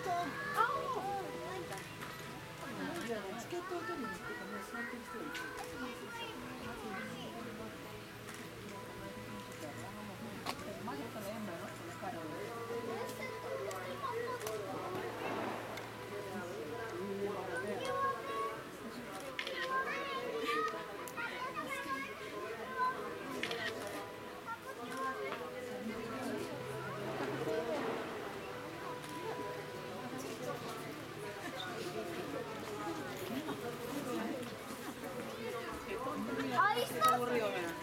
チケットを取りに行ってたね、座ってる人 Torrione.